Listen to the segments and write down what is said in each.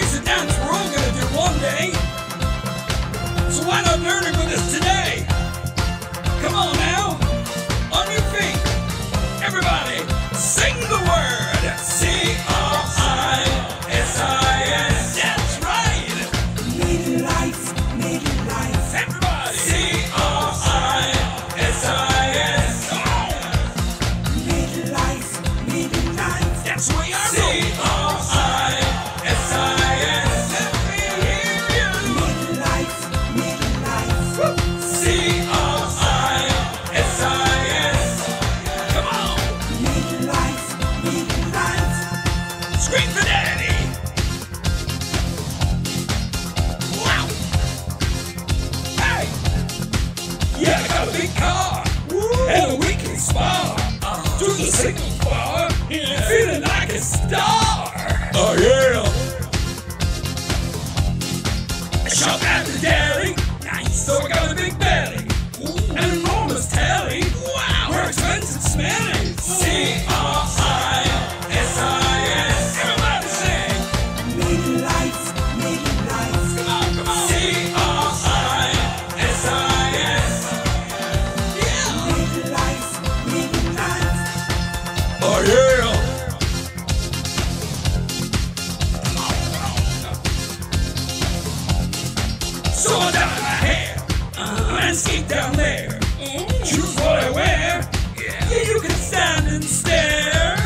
dance we're all gonna do one day. So why not learn it with us today? Come on now, on your feet, everybody, sing the word C R I S I S. That's right. Middle life, middle life. Everybody, C R I S I S. Come on. Middle life, middle life. That's way I yeah, I got a big car, and we can spar to the signal bar, feeling like a star. Oh yeah. Shop at the deli, nice. So I got a big belly. Someone down my hair. Uh, and skate down there. Mm. Choose what I wear. Yeah. yeah, you can stand and stare.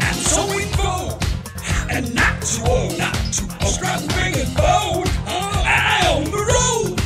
And so we go. And not too old, not too old. Strong, big, and bold. Uh, I own the road.